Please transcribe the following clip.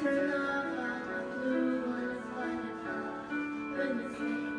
turn off all the blue butterfly above when the snake